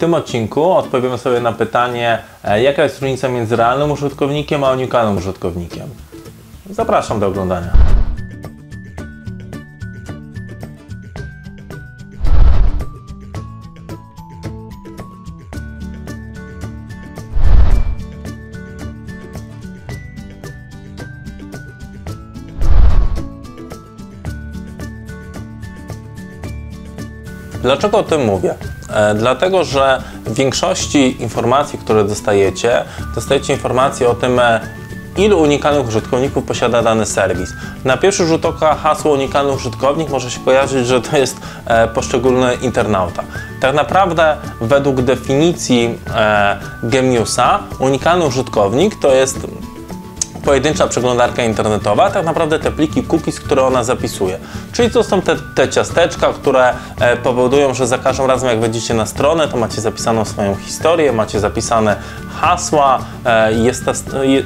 tym odcinku odpowiemy sobie na pytanie, e, jaka jest różnica między realnym użytkownikiem a unikalnym użytkownikiem. Zapraszam do oglądania. Dlaczego o tym mówię? E, dlatego, że w większości informacji, które dostajecie, dostajecie informacje o tym, e, ilu unikalnych użytkowników posiada dany serwis. Na pierwszy rzut oka hasło unikalny użytkownik może się kojarzyć, że to jest e, poszczególny internauta. Tak naprawdę według definicji e, Gemiusa unikalny użytkownik to jest pojedyncza przeglądarka internetowa, tak naprawdę te pliki cookies, które ona zapisuje. Czyli to są te, te ciasteczka, które e, powodują, że za każdym razem jak wejdziecie na stronę, to macie zapisaną swoją historię, macie zapisane hasła, e, jest, ta,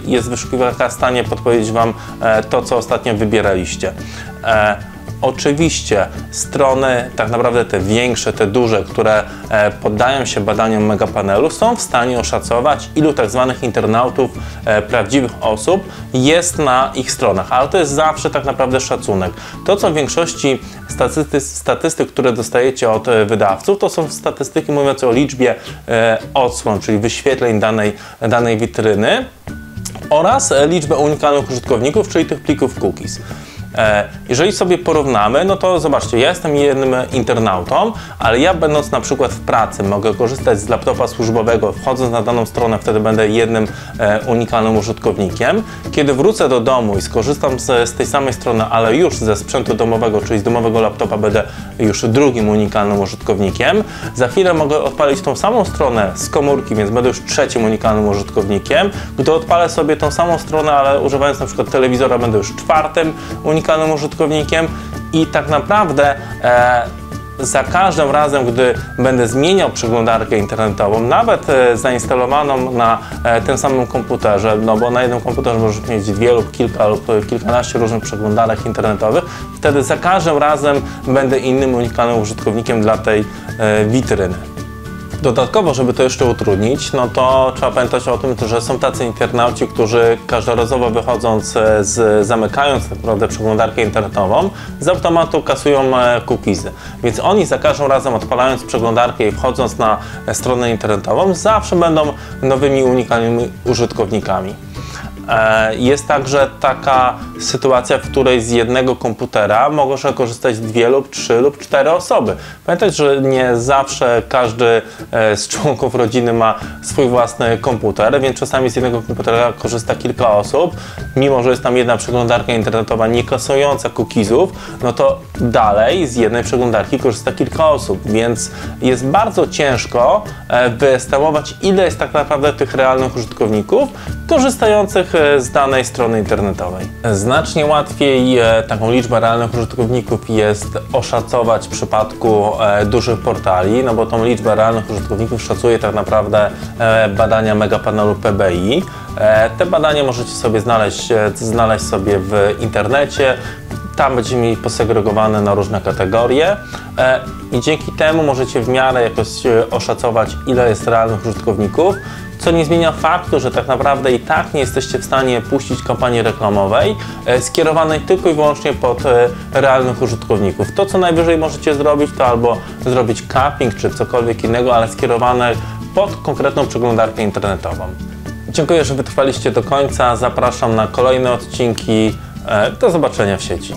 jest wyszukiwarka w stanie podpowiedzieć Wam e, to, co ostatnio wybieraliście. E, Oczywiście strony, tak naprawdę te większe, te duże, które e, poddają się badaniom megapanelu, są w stanie oszacować, ilu tak zwanych internautów, e, prawdziwych osób jest na ich stronach, ale to jest zawsze tak naprawdę szacunek. To, co w większości statystyk, statystyk które dostajecie od e, wydawców, to są statystyki mówiące o liczbie odsłon, czyli wyświetleń danej, danej witryny oraz liczbę unikalnych użytkowników, czyli tych plików cookies. E, jeżeli sobie porównamy, no to zobaczcie, ja jestem jednym internautą, ale ja będąc na przykład w pracy mogę korzystać z laptopa służbowego, wchodząc na daną stronę, wtedy będę jednym e, unikalnym użytkownikiem. Kiedy wrócę do domu i skorzystam z, z tej samej strony, ale już ze sprzętu domowego, czyli z domowego laptopa będę już drugim unikalnym użytkownikiem. Za chwilę mogę odpalić tą samą stronę z komórki, więc będę już trzecim unikalnym użytkownikiem. Gdy odpalę sobie tą samą stronę, ale używając na przykład telewizora, będę już czwartym unikalnym unikalnym użytkownikiem i tak naprawdę e, za każdym razem, gdy będę zmieniał przeglądarkę internetową, nawet e, zainstalowaną na e, tym samym komputerze, no bo na jednym komputerze możesz mieć dwie kilka lub kilkanaście różnych przeglądarek internetowych, wtedy za każdym razem będę innym unikalnym użytkownikiem dla tej e, witryny. Dodatkowo, żeby to jeszcze utrudnić, no to trzeba pamiętać o tym, że są tacy internauci, którzy każdorazowo wychodząc e, z, zamykając tak naprawdę przeglądarkę internetową, z automatu kasują e, cookiesy. Więc oni za każdym razem odpalając przeglądarkę i wchodząc na stronę internetową, zawsze będą nowymi unikalnymi użytkownikami. E, jest także taka sytuacja, w której z jednego komputera mogą korzystać dwie lub trzy lub cztery osoby. Pamiętajcie, że nie zawsze każdy e, z członków rodziny ma swój własny komputer, więc czasami z jednego komputera korzysta kilka osób. Mimo, że jest tam jedna przeglądarka internetowa nie kasująca cookiesów, no to dalej z jednej przeglądarki korzysta kilka osób, więc jest bardzo ciężko e, wyestymować, ile jest tak naprawdę tych realnych użytkowników korzystających z danej strony internetowej. Znacznie łatwiej e, taką liczbę realnych użytkowników jest oszacować w przypadku e, dużych portali, no bo tą liczbę realnych użytkowników szacuje tak naprawdę badania megapanelu PBI. Te badania możecie sobie znaleźć, znaleźć sobie w internecie. Tam będziecie mieli posegregowane na różne kategorie i dzięki temu możecie w miarę jakoś oszacować, ile jest realnych użytkowników co nie zmienia faktu, że tak naprawdę i tak nie jesteście w stanie puścić kampanii reklamowej e, skierowanej tylko i wyłącznie pod e, realnych użytkowników. To, co najwyżej możecie zrobić, to albo zrobić capping czy cokolwiek innego, ale skierowane pod konkretną przeglądarkę internetową. Dziękuję, że wytrwaliście do końca. Zapraszam na kolejne odcinki. E, do zobaczenia w sieci.